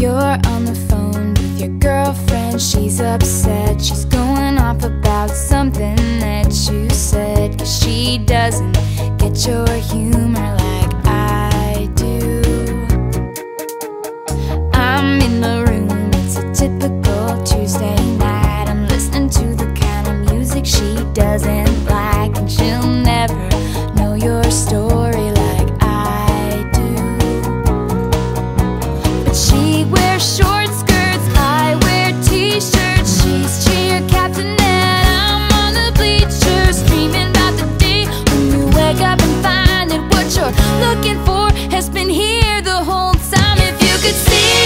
You're on the phone with your girlfriend. She's upset, she's going off about something that you said. Cause she doesn't get your humor like I do. I'm in the room, it's a typical Tuesday night. I'm listening to the kind of music she doesn't like And she'll never know your story. could see